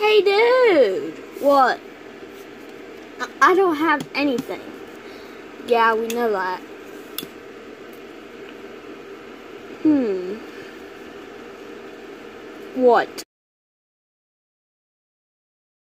Hey, dude! What? I, don't have anything. Yeah, we know that. Hmm. What?